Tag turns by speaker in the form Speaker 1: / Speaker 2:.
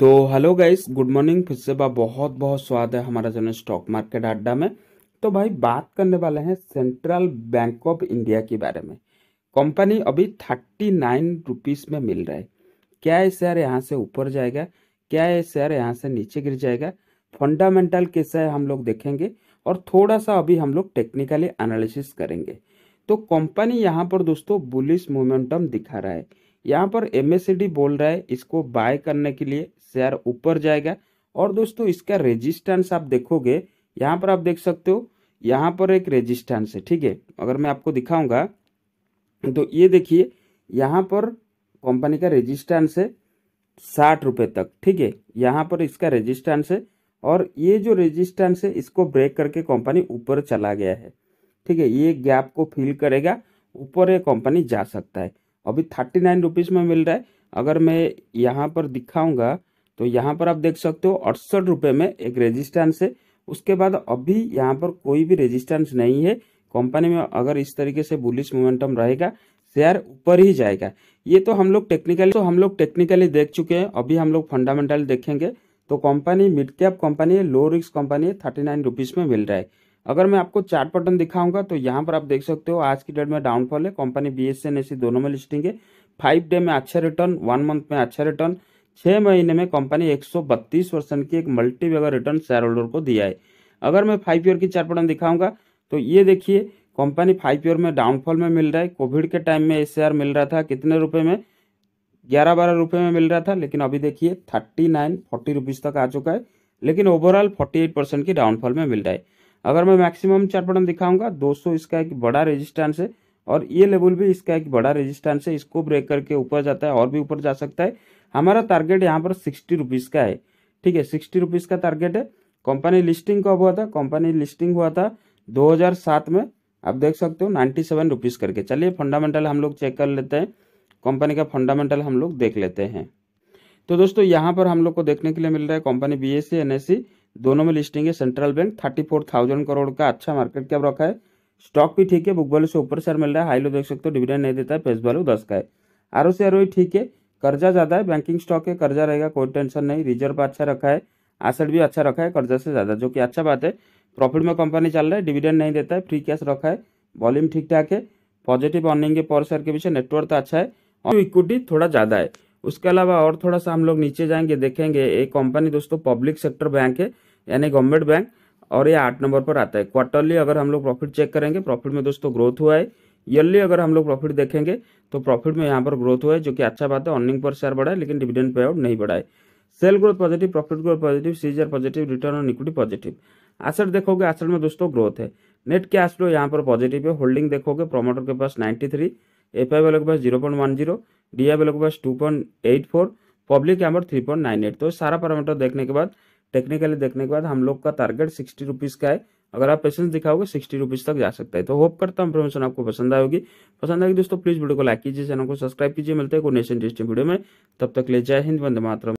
Speaker 1: तो hello guys good morning फिर से बा बहुत बहुत स्वागत है हमारा चैनल स्टॉक मार्केट अड्डा में। तो भाई बात करने वाले हैं सेंट्रल बैंक ऑफ़ इंडिया के बारे में। कंपनी अभी थर्टी नाइन रुपीज़ में मिल रहा है। क्या ये शेयर यहाँ से ऊपर जाएगा? क्या ये शेयर यहाँ से नीचे गिर जाएगा? फंडामेंटल कैसा है हम लोग देखेंगे और थोड़ा सा अभी हम लोग टेक्निकली एनालिसिस करेंगे। तो कंपनी यहाँ पर दोस्तों बुलिस मोमेंटम दिखा रहा है। यहाँ पर एम बोल रहा है, इसको बाय करने के लिए शेयर ऊपर जाएगा। और दोस्तों, इसका रेजिस्टेंस आप देखोगे, यहाँ पर आप देख सकते हो, यहाँ पर एक रेजिस्टेंस है, ठीक है? अगर मैं आपको दिखाऊँगा तो ये देखिए, यहाँ पर कंपनी का रेजिस्टेंस है साठ रुपये तक, ठीक है? यहाँ पर इसका रेजिस्टेंस है, और ये जो रेजिस्टेंस है, इसको ब्रेक करके कंपनी ऊपर चला गया है, ठीक है? ये गैप को फिल करेगा, ऊपर ये कंपनी जा सकता है। अभी थर्टी नाइन रुपीज़ में मिल रहा है। अगर मैं यहाँ पर दिखाऊँगा तो यहाँ पर आप देख सकते हो अड़सठ रुपये में एक रेजिस्टेंस है। उसके बाद अभी यहाँ पर कोई भी रेजिस्टेंस नहीं है। कंपनी में अगर इस तरीके से बुलिश मोमेंटम रहेगा शेयर ऊपर ही जाएगा। ये तो हम लोग टेक्निकली तो हम लोग टेक्निकली देख चुके हैं। अभी हम लोग फंडामेंटल देखेंगे। तो कंपनी मिड कैप कंपनी है लो रिस्क कंपनी है थर्टी नाइन रुपीज़ में मिल रहा है। अगर मैं आपको चार्ट पैटर्न दिखाऊँगा तो यहाँ पर आप देख सकते हो, आज की डेट में डाउनफॉल है। कंपनी बी एस एन दोनों में लिस्टिंग है। फाइव डे में अच्छा रिटर्न वन मंथ में अच्छा रिटर्न छः महीने में कंपनी एक सौ बत्तीस परसेंट की एक multibagger return shareholder को दिया है। अगर मैं फाइव ईयर की चार्ट पैटर्न दिखाऊँगा तो ये देखिए, कंपनी फाइव ईयर में डाउनफॉल में मिल रहा है। कोविड के टाइम में शेयर मिल रहा था कितने रुपये में? ग्यारह बारह रुपये में मिल रहा था, लेकिन अभी देखिए थर्टी नाइन फोर्टी रुपीज़ तक आ चुका है। लेकिन ओवरऑल फोर्टी एट परसेंट की डाउनफॉल में मिल रहा है। अगर मैं मैक्सिमम चार्ट पैटर्न दिखाऊँगा 200 इसका एक बड़ा रेजिस्टेंस है, और ये लेवल भी इसका एक बड़ा रेजिस्टेंस है, इसको ब्रेक करके ऊपर जाता है, और भी ऊपर जा सकता है। हमारा टारगेट यहाँ पर सिक्सटी रुपीज़ का है, ठीक है? सिक्सटी रुपीज़ का टारगेट है। कंपनी लिस्टिंग कब हुआ था? कंपनी लिस्टिंग हुआ था 2007 में। आप देख सकते हो नाइन्टी सेवन रुपीज़ करके। चलिए फंडामेंटल हम लोग चेक कर लेते हैं। कंपनी का फंडामेंटल हम लोग देख लेते हैं। तो दोस्तों, यहाँ पर हम लोग को देखने के लिए मिल रहा है company B S E N S E दोनों में लिस्टिंग है central bank thirty four thousand crore का अच्छा मार्केट कैप रखा है। स्टॉक भी ठीक है बुक वैल्यू से ऊपर शेयर मिल रहा है हाई लो देख सकते हो डिविडेंड नहीं देता है फेस वैल्यू दस का है। आर ओ सी ठीक है, कर्जा ज़्यादा है बैंकिंग स्टॉक है, कर्जा रहेगा, कोई टेंशन नहीं रिज़र्व अच्छा रखा है एसेट भी अच्छा रखा है, कर्जा से ज़्यादा, जो कि अच्छा बात है। प्रॉफिट में कंपनी चल रहा है डिविडेंड नहीं देता है फ्री कैश रखा है वॉल्यूम ठीक ठाक है पॉजिटिव अर्निंग है पर शेयर के पीछे नेटवर्क अच्छा है, और इक्विटी थोड़ा ज़्यादा है। उसके अलावा और थोड़ा सा हम लोग नीचे जाएँगे, देखेंगे, एक कंपनी दोस्तों पब्लिक सेक्टर बैंक है यानी गवर्नमेंट बैंक, और ये आठ नंबर पर आता है। क्वार्टरली अगर हम लोग प्रॉफिट चेक करेंगे, प्रॉफिट में दोस्तों ग्रोथ हुआ है। ईयरली अगर हम लोग प्रॉफिट देखेंगे तो प्रॉफिट में यहाँ पर ग्रोथ हुआ है, जो कि अच्छा बात है अर्निंग पर शेयर बढ़ा है, लेकिन डिविडेंड पे आउट नहीं बढ़ा है। Sale growth positive profit growth positive scissor positive return on equity positive asset देखोगे एसेट में दोस्तों ग्रोथ है। नेट कैश फ्लो यहाँ पर पॉजिटिव है। होल्डिंग देखोगे प्रोमोटर के पास नाइन्टी थ्री एफ़ आई वालों के पास zero point one zero D I वालों के पास two point eight four public यहाँ पर थ्री पॉइंट नाइन एट तो सारा पैरामीटर देखने के बाद टेक्निकली देखने के बाद हम लोग का टारगेट सिक्सटी रुपीज़ का है। अगर आप पेशेंस दिखाओगे सिक्सटी रुपीज़ तक जा सकता है। तो होप करता हूँ इन्फॉर्मेशन आपको पसंद आएगी। पसंद आएगी दोस्तों प्लीज़ वीडियो को लाइक कीजिए चैनल को सब्सक्राइब कीजिए। मिलते हैं नेशन वीडियो में। तब तक ले जय हिंद, वंदे मातरम।